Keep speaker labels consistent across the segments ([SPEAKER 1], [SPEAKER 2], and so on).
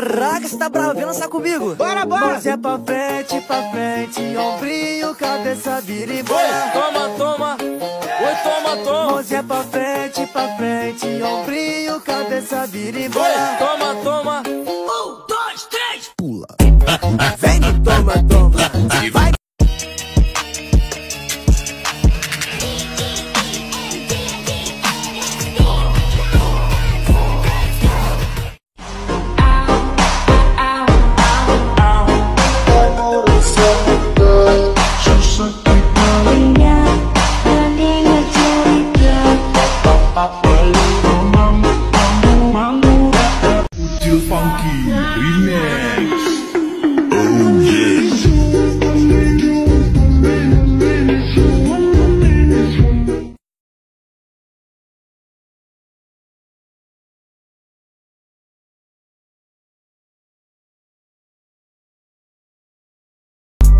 [SPEAKER 1] Caraca, você tá bravo, vem lançar comigo.
[SPEAKER 2] Bora, bora.
[SPEAKER 1] Mãozinha pra frente, pra frente, ombrinho, cabeça, vira e bora.
[SPEAKER 3] Toma, toma. Oi, toma, toma.
[SPEAKER 1] Mãozinha pra frente, pra frente, ombrinho, cabeça, vira e bora.
[SPEAKER 3] Toma, toma.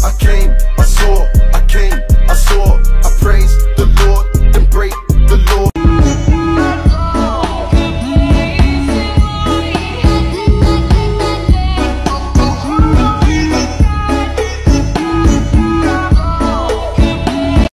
[SPEAKER 4] I came